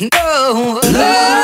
No, no.